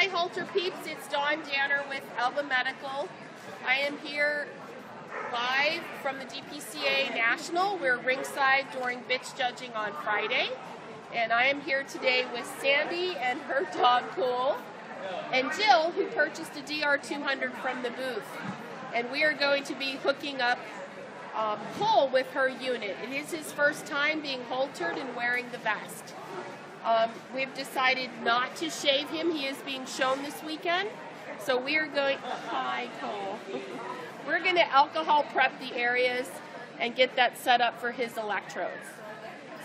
Hi, Holter peeps. It's Dawn Danner with Alba Medical. I am here live from the DPCA National. We're ringside during bitch judging on Friday. And I am here today with Sandy and her dog Cole, and Jill, who purchased a DR200 from the booth. And we are going to be hooking up um, Cole with her unit. It is his first time being Holtered and wearing the vest. Um, we've decided not to shave him. He is being shown this weekend. So we are going, hi Cole. We're going to alcohol prep the areas and get that set up for his electrodes.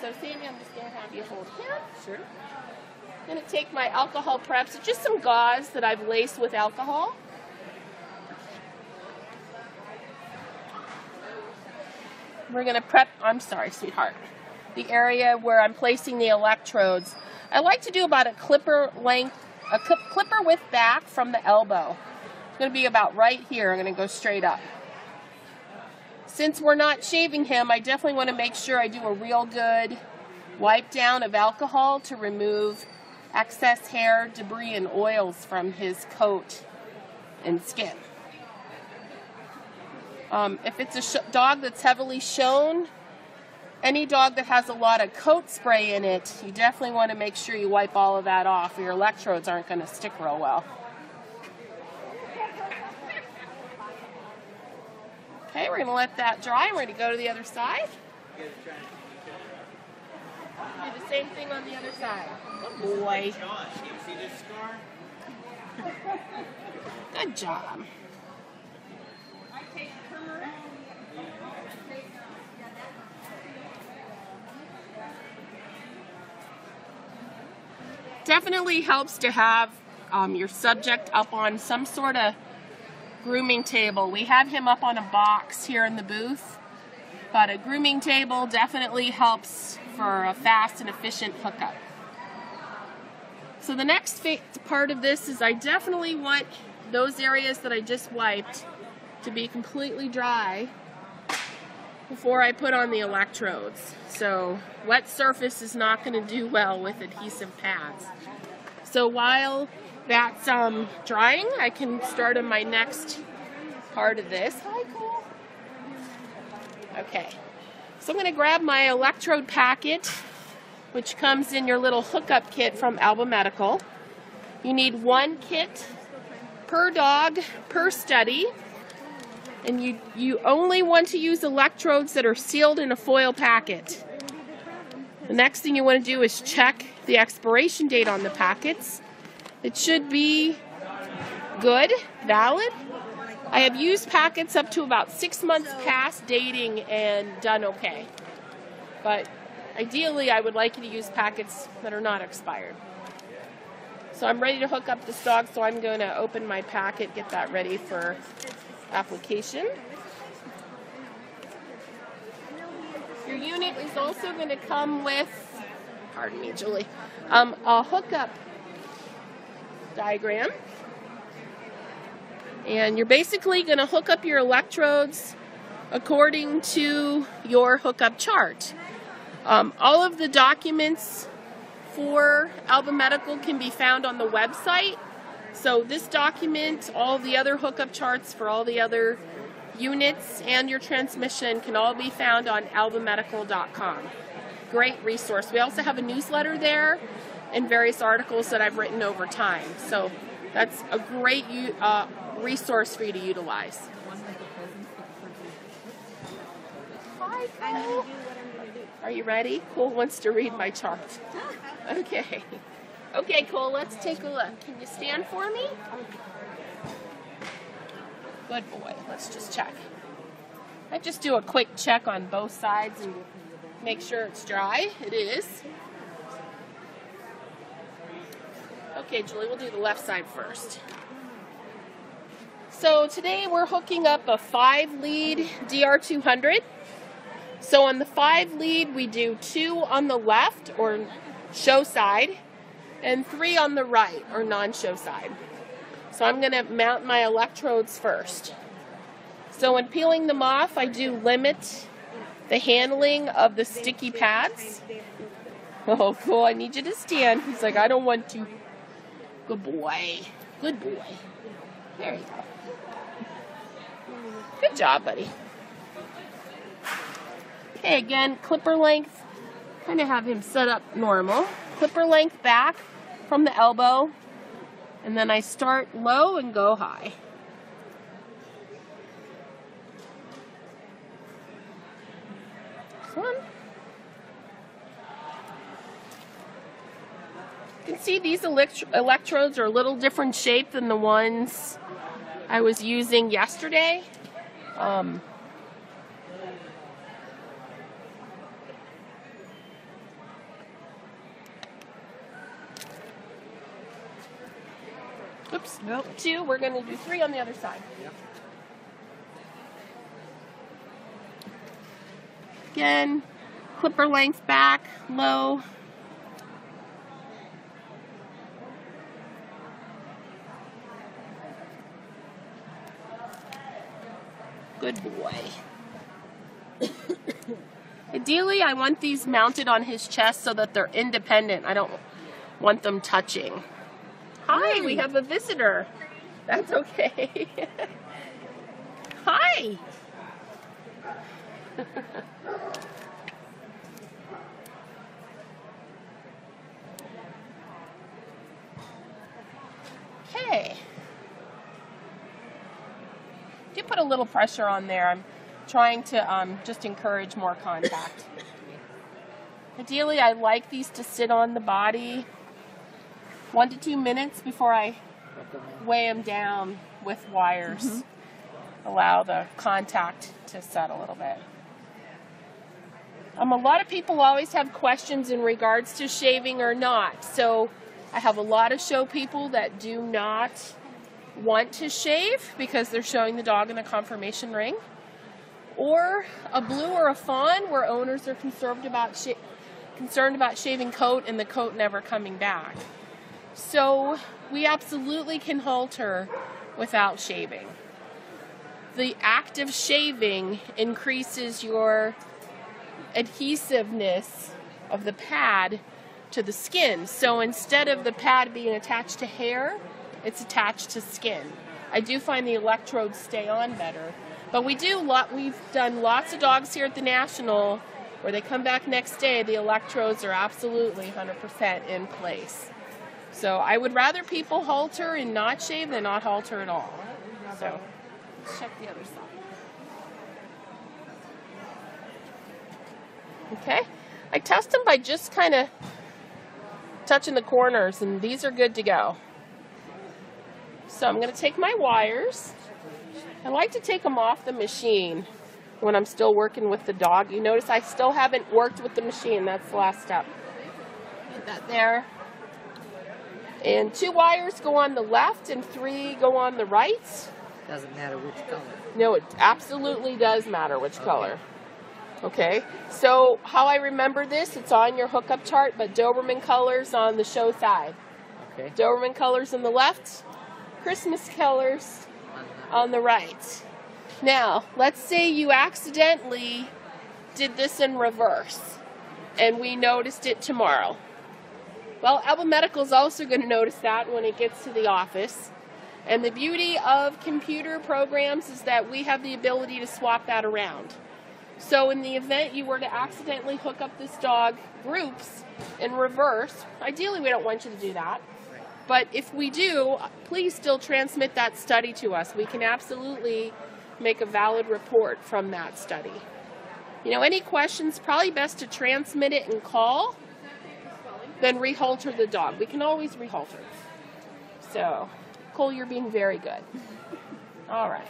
So Sandy, I'm just going to have you hold him. Sure. I'm going to take my alcohol preps, just some gauze that I've laced with alcohol. We're going to prep, I'm sorry, sweetheart the area where I'm placing the electrodes. I like to do about a clipper length, a clipper width back from the elbow. It's going to be about right here. I'm going to go straight up. Since we're not shaving him, I definitely want to make sure I do a real good wipe down of alcohol to remove excess hair, debris, and oils from his coat and skin. Um, if it's a dog that's heavily shown, any dog that has a lot of coat spray in it, you definitely want to make sure you wipe all of that off or your electrodes aren't going to stick real well. Okay, we're going to let that dry. We're going to go to the other side. Do the same thing on the other side. Good boy. Good job. definitely helps to have um, your subject up on some sort of grooming table. We have him up on a box here in the booth, but a grooming table definitely helps for a fast and efficient hookup. So the next part of this is I definitely want those areas that I just wiped to be completely dry before I put on the electrodes. So wet surface is not going to do well with adhesive pads. So while that's um, drying, I can start on my next part of this. Hi, Cole. Okay. So I'm going to grab my electrode packet, which comes in your little hookup kit from Alba Medical. You need one kit per dog per study and you, you only want to use electrodes that are sealed in a foil packet. The next thing you want to do is check the expiration date on the packets. It should be good, valid. I have used packets up to about six months past dating and done okay. But ideally, I would like you to use packets that are not expired. So I'm ready to hook up this dog, so I'm going to open my packet, get that ready for application. Your unit is also going to come with, pardon me, Julie, um, a hookup diagram. And you're basically going to hook up your electrodes according to your hookup chart. Um, all of the documents for Alba Medical can be found on the website so this document, all the other hookup charts for all the other units and your transmission can all be found on albamedical.com. Great resource. We also have a newsletter there and various articles that I've written over time. So that's a great uh, resource for you to utilize. Hi. Are you ready? Cole wants to read my chart. Okay. Okay, Cole, let's take a look. Can you stand for me? Good boy. Let's just check. I just do a quick check on both sides and make sure it's dry. It is. Okay, Julie, we'll do the left side first. So today we're hooking up a 5 lead DR200. So on the 5 lead, we do two on the left or show side and three on the right or non-show side. So I'm going to mount my electrodes first. So when peeling them off, I do limit the handling of the sticky pads. Oh, Cole. I need you to stand. He's like, I don't want to. Good boy. Good boy. There you go. Good job, buddy. Okay, again, clipper length. Kind of have him set up normal. Clipper length back from the elbow. And then I start low and go high. One. You can see these elect electrodes are a little different shape than the ones I was using yesterday. Um, nope. two. We're going to do three on the other side. Yep. Again, clipper length back, low. Good boy. Ideally, I want these mounted on his chest so that they're independent. I don't want them touching. Hi, we have a visitor. That's okay. Hi. okay. Do put a little pressure on there. I'm trying to um, just encourage more contact. Ideally, I like these to sit on the body one to two minutes before I weigh them down with wires. Allow the contact to set a little bit. Um, a lot of people always have questions in regards to shaving or not. So I have a lot of show people that do not want to shave because they're showing the dog in a conformation ring. Or a blue or a fawn where owners are concerned about sh- concerned about shaving coat and the coat never coming back. So we absolutely can Holter without shaving. The act of shaving increases your adhesiveness of the pad to the skin. So instead of the pad being attached to hair, it's attached to skin. I do find the electrodes stay on better. But we do lot we've done lots of dogs here at the National where they come back next day, the electrodes are absolutely 100% in place. So I would rather people Holter and not shave than not Holter at all. So let's check the other side. Okay, I test them by just kind of touching the corners, and these are good to go. So I'm going to take my wires. I like to take them off the machine when I'm still working with the dog. You notice I still haven't worked with the machine. That's the last step. Get that there. And two wires go on the left and three go on the right. Doesn't matter which color. No, it absolutely does matter which color. Okay, so how I remember this, it's on your hookup chart, but Doberman colors on the show side. Okay. Doberman colors on the left, Christmas colors on the right. Now, let's say you accidentally did this in reverse and we noticed it tomorrow. Well, Alba Medical is also going to notice that when it gets to the office. And the beauty of computer programs is that we have the ability to swap that around. So, in the event you were to accidentally hook up this dog groups in reverse, ideally we don't want you to do that. But if we do, please still transmit that study to us. We can absolutely make a valid report from that study. You know, any questions, probably best to transmit it and call, then rehalter the dog. We can always rehalter. So, Cole, you're being very good. All right.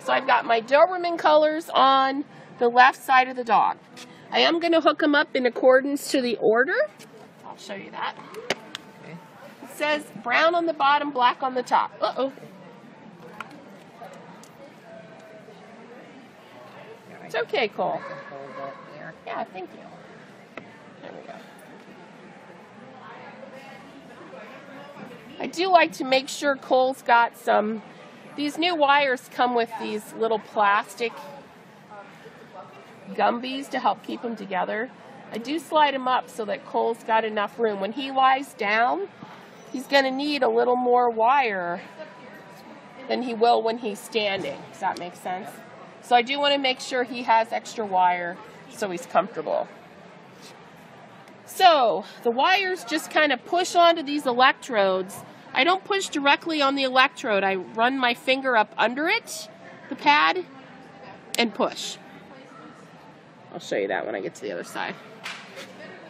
So I've got my Doberman colors on the left side of the dog. I am going to hook them up in accordance to the order. I'll show you that. Okay. It says brown on the bottom, black on the top. Uh-oh. It's okay, Cole. Hold that there. Yeah, thank you. There we go. I do like to make sure Cole's got some. These new wires come with these little plastic gumbies to help keep them together. I do slide them up so that Cole's got enough room. When he lies down, he's going to need a little more wire than he will when he's standing. Does that make sense? So I do want to make sure he has extra wire so he's comfortable. So the wires just kind of push onto these electrodes. I don't push directly on the electrode. I run my finger up under it, the pad, and push. I'll show you that when I get to the other side.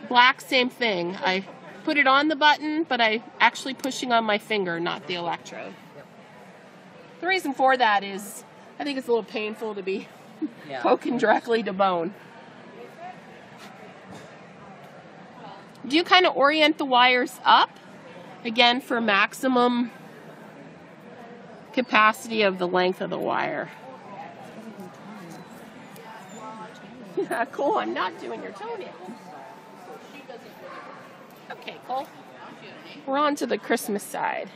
Black, same thing. I put it on the button, but I'm actually pushing on my finger, not the electrode. The reason for that is I think it's a little painful to be Yeah. poking directly to bone. Do you kind of orient the wires up? Again, for maximum capacity of the length of the wire. Yeah, uh, Cole, I'm not doing your toenails. Okay, Cole. We're on to the Christmas side.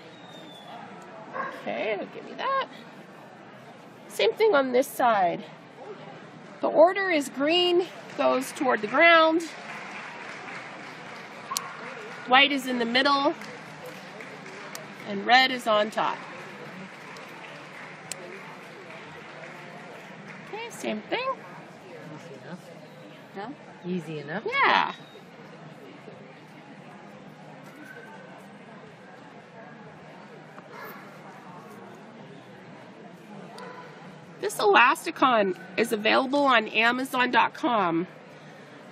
Okay, give me that. Same thing on this side. The order is green goes toward the ground. White is in the middle. And red is on top. Okay, same thing. Easy enough. Huh? Easy enough. Yeah. This Elastikon is available on Amazon.com.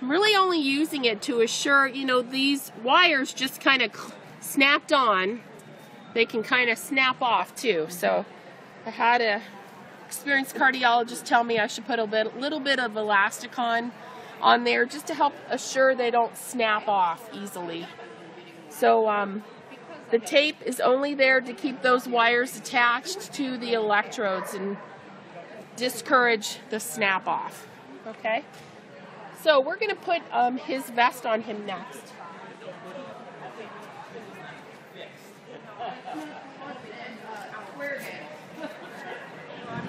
I'm really only using it to assure, you know, these wires just kind of snapped on. They can kind of snap off too. So I had a experienced cardiologist tell me I should put a bit, little bit of Elastikon on there just to help assure they don't snap off easily. So um, the tape is only there to keep those wires attached to the electrodes and discourage the snap off. Okay? So we're going to put um, his vest on him next.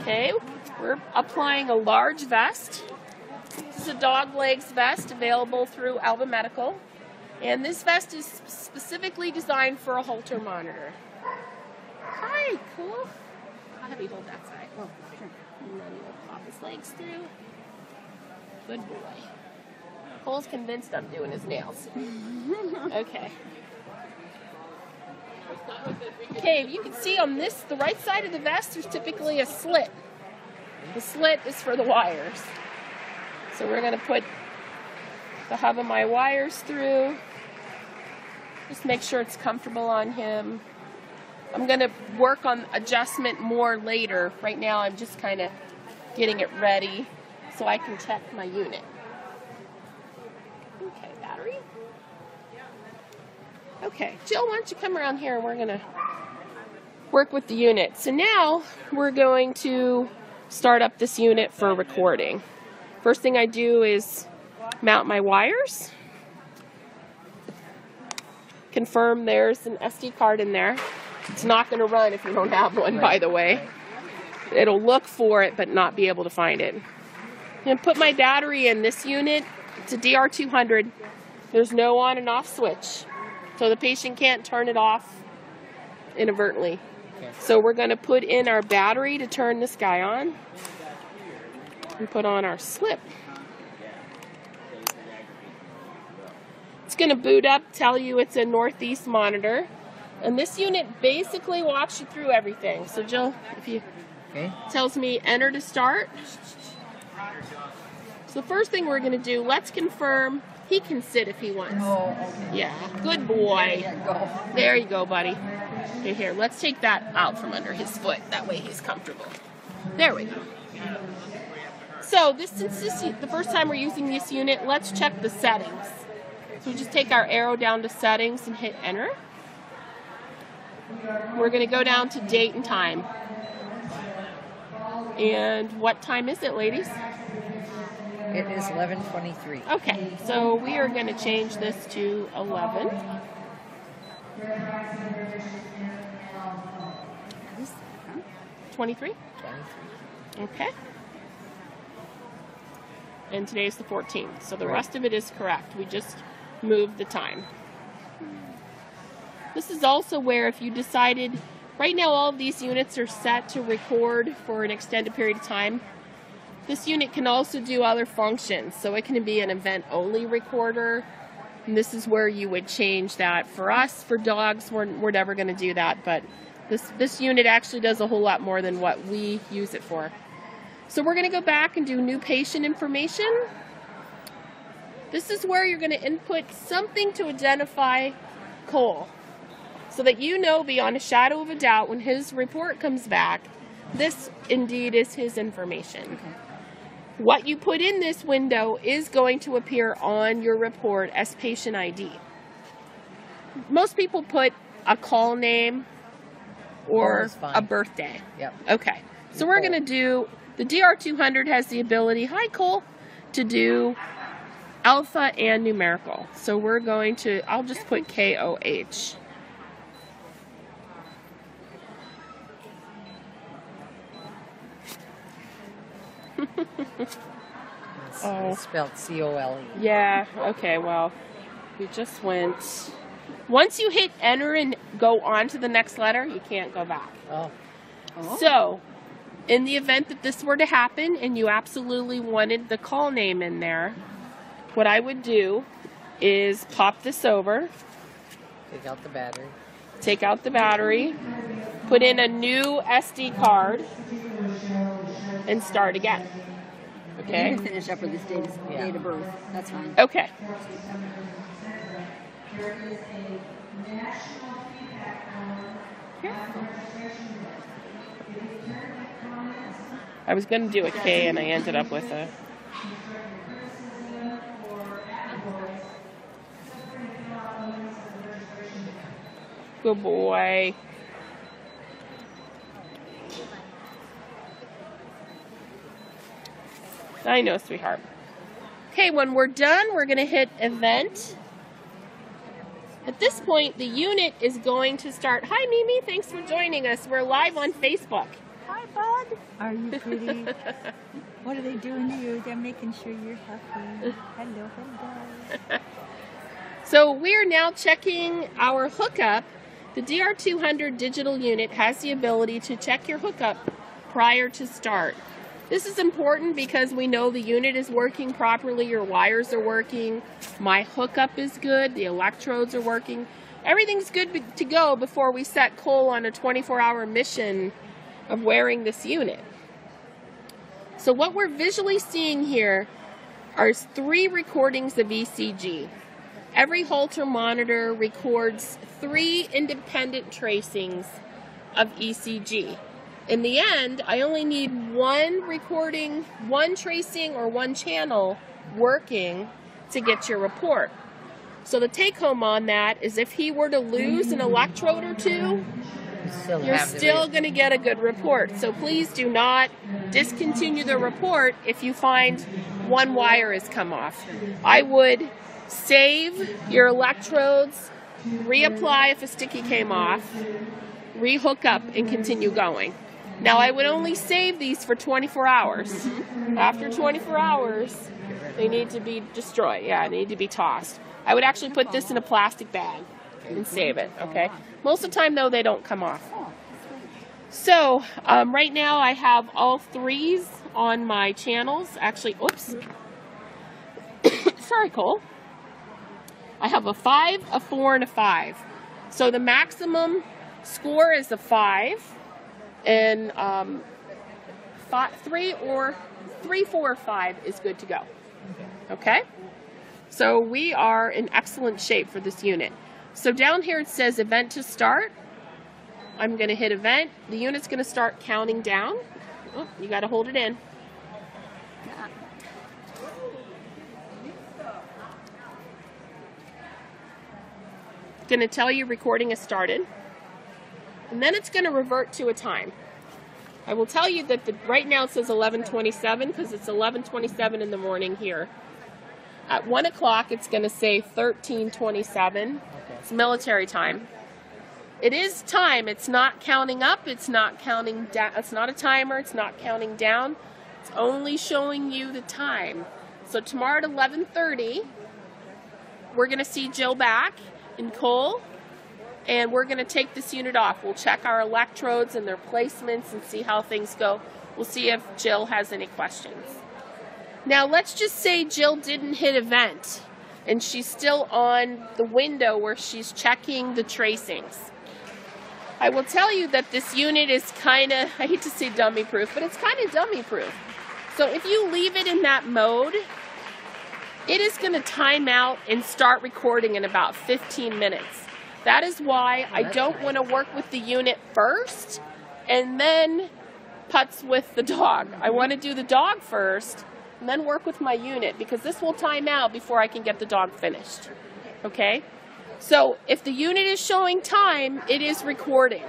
Okay, we're applying a large vest. This is a DogLeggs vest available through Alba Medical. And this vest is specifically designed for a Holter monitor. Hi, Cole. I'll you hold that side. Oh, sure. And then we'll pop his legs through. Good boy. Cole's convinced I'm doing his nails. okay. Okay, you can see on this, the right side of the vest, there's typically a slit. The slit is for the wires. So we're going to put the hub of my wires through. Just make sure it's comfortable on him. I'm going to work on adjustment more later. Right now I'm just kind of getting it ready so I can check my unit. Okay, battery. Okay, Jill, why don't you come around here and we're going to work with the unit. So now we're going to start up this unit for recording. First thing I do is mount my wires. Confirm there's an SD card in there. It's not going to run if you don't have one, by the way. It'll look for it but not be able to find it. To put my battery in this unit. It's a DR200. There's no on and off switch. So the patient can't turn it off inadvertently. Okay. So we're going to put in our battery to turn this guy on. And put on our slip. It's going to boot up, tell you it's a northeast monitor. And this unit basically walks you through everything. So Jill, if you Okay. tells me enter to start. So the first thing we're going to do, let's confirm he can sit if he wants. Oh, okay. Yeah, good boy. There you go. There you go, buddy. Okay, here, let's take that out from under his foot. That way he's comfortable. There we go. So this since this the first time we're using this unit, let's check the settings. So we just take our arrow down to settings and hit enter. We're going to go down to date and time. And what time is it, ladies? It is 11:23. Okay, so we are going to change this to 11. Twenty-three. 23. Okay. And today is the 14th, so the rest of it is correct. We just moved the time. This is also where if you decided, right now all of these units are set to record for an extended period of time. This unit can also do other functions. So it can be an event only recorder. And this is where you would change that. For us, for dogs, we're, we're never going to do that. But this, this unit actually does a whole lot more than what we use it for. So we're going to go back and do new patient information. This is where you're going to input something to identify Cole so that you know beyond a shadow of a doubt when his report comes back, this indeed is his information. What you put in this window is going to appear on your report as patient ID. Most people put a call name or fine. a birthday. Yep. Okay. So we're going to do the DR200 has the ability, hi Cole, to do alpha and numerical. So we're going to, I'll just put KOH. It's, Oh. it's spelled C O L E. Yeah, okay, well, we just went. Once you hit enter and go on to the next letter, you can't go back. Oh, So, in the event that this were to happen and you absolutely wanted the call name in there, what I would do is pop this over, take out the battery. take out the battery, put in a new SD card, and start again. You Okay? can finish up with this date, Yeah. date of birth. That's fine. Okay. I was going to do a K and I ended up with a. Good boy. I know, sweetheart. Okay, when we're done, we're going to hit event. At this point, the unit is going to start. Hi, Mimi. Thanks for joining us. We're live on Facebook. Hi, Bud. Are you pretty? what are they doing to you? They're making sure you're happy. Hello, hello. So we're now checking our hookup. The DR200 digital unit has the ability to check your hookup prior to start. This is important because we know the unit is working properly, your wires are working, my hookup is good, the electrodes are working. Everything's good to go before we set Cole on a 24 hour mission of wearing this unit. So, what we're visually seeing here are three recordings of ECG. Every Holter monitor records three independent tracings of ECG. In the end, I only need one recording, one tracing, or one channel working to get your report. So the take home on that is if he were to lose an electrode or two, still you're still going to get a good report. So please do not discontinue the report if you find one wire has come off. I would save your electrodes, reapply if a sticky came off, rehook up, and continue going. Now, I would only save these for 24 hours. After 24 hours, they need to be destroyed. Yeah, they need to be tossed. I would actually put this in a plastic bag and save it, okay? Most of the time, though, they don't come off. So, um, right now I have all threes on my channels. Actually, oops. Sorry, Cole. I have a five, a four, and a five. So the maximum score is a five, and um, five, three or three, four, or five is good to go. Okay. So we are in excellent shape for this unit. So down here it says event to start. I'm going to hit event. The unit's going to start counting down. Oh, you got to hold it in. Going to tell you recording has started. And then it's going to revert to a time. I will tell you that the, right now it says 11:27 because it's 11:27 in the morning here. At one o'clock, it's going to say 13:27. It's military time. It is time. It's not counting up. It's not counting down. It's not a timer. It's not counting down. It's only showing you the time. So tomorrow at 11:30, we're going to see Jill back and Cole. And we're going to take this unit off. We'll check our electrodes and their placements and see how things go. We'll see if Jill has any questions. Now, let's just say Jill didn't hit event and she's still on the window where she's checking the tracings. I will tell you that this unit is kind of, I hate to say dummy proof, but it's kind of dummy proof. So if you leave it in that mode, it is going to time out and start recording in about 15 minutes. That is why I don't want to work with the unit first and then putts with the dog. I want to do the dog first and then work with my unit because this will time out before I can get the dog finished. Okay? So if the unit is showing time, it is recording.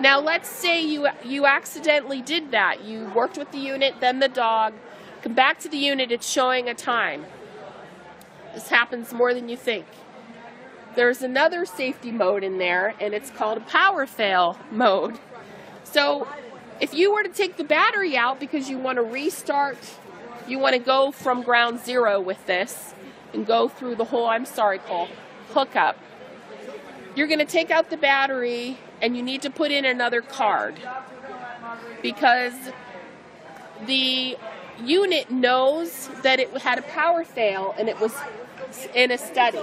Now let's say you you accidentally did that. You worked with the unit, then the dog, come back to the unit, it's showing a time. This happens more than you think. There's another safety mode in there, and it's called power fail mode. So if you were to take the battery out because you want to restart, you want to go from ground zero with this and go through the whole, I'm sorry, Cole, hookup. You're going to take out the battery and you need to put in another card because the unit knows that it had a power fail and it was in a study.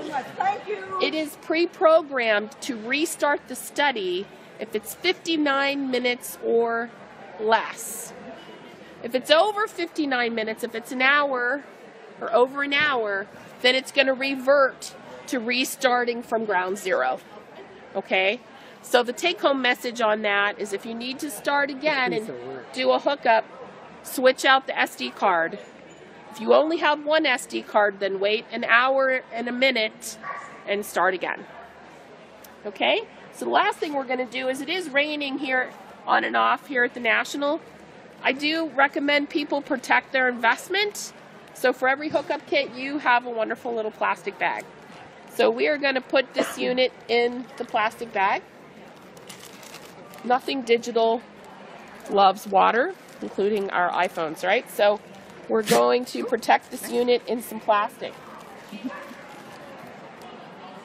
It is pre-programmed to restart the study if it's 59 minutes or less. If it's over 59 minutes, if it's an hour or over an hour, then it's going to revert to restarting from ground zero. Okay? So the take home message on that is if you need to start again and do a hookup, switch out the SD card. If you only have one SD card, then wait an hour and a minute and start again. Okay? So the last thing we're going to do is it is raining here on and off here at the National. I do recommend people protect their investment. So for every hookup kit, you have a wonderful little plastic bag. So we are going to put this unit in the plastic bag. Nothing digital loves water, including our iPhones, right? So we're going to protect this unit in some plastic.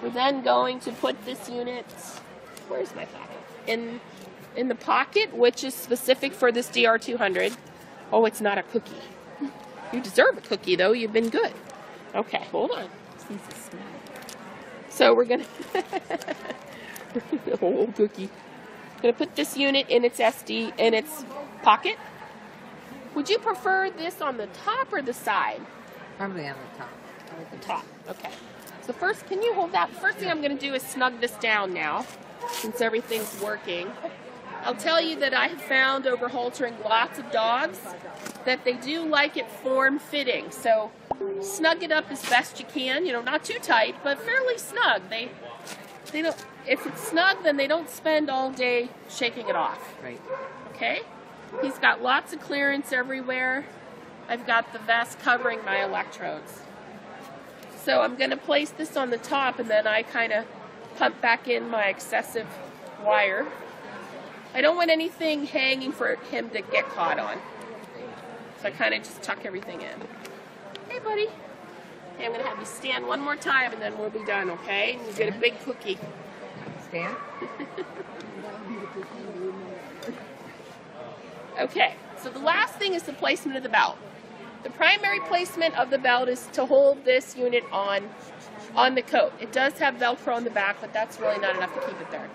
We're then going to put this unit, where's my packet? In, in the pocket, which is specific for this DR200. Oh, it's not a cookie. You deserve a cookie, though. You've been good. Okay, hold on. So we're gonna oh cookie. Gonna put this unit in its SD in its pocket. Would you prefer this on the top or the side? Probably on the top. Like The top. Okay. So first, can you hold that? First thing I'm gonna do is snug this down now, since everything's working. I'll tell you that I have found over Holtering lots of dogs that they do like it form fitting. So snug it up as best you can. You know, not too tight, but fairly snug. They they don't. If it's snug, then they don't spend all day shaking it off. Right. Okay? He's got lots of clearance everywhere. I've got the vest covering my electrodes. So I'm going to place this on the top and then I kind of pump back in my excessive wire. I don't want anything hanging for him to get caught on. So I kind of just tuck everything in. Hey, buddy. Okay, I'm going to have you stand one more time and then we'll be done, okay? You get a big cookie. Stand? Okay, so the last thing is the placement of the belt. The primary placement of the belt is to hold this unit on on the coat. It does have Velcro on the back, but that's really not enough to keep it there.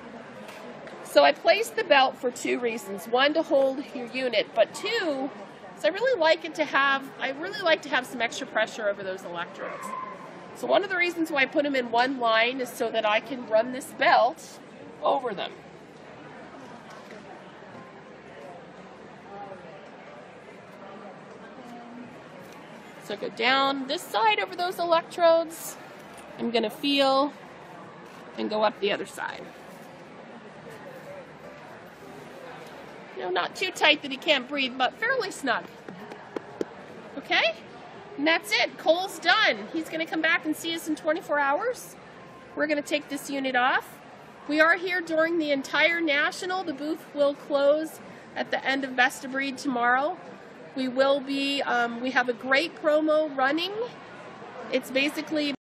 So I placed the belt for two reasons. One, to hold your unit, but two, so I really like it to have, I really like to have some extra pressure over those electrodes. So one of the reasons why I put them in one line is so that I can run this belt over them. So go down this side over those electrodes. I'm going to feel and go up the other side. No, not too tight that he can't breathe, but fairly snug. Okay? And that's it. Cole's done. He's going to come back and see us in 24 hours. We're going to take this unit off. We are here during the entire national. The booth will close at the end of Best of Breed tomorrow. We will be, um, we have a great promo running. It's basically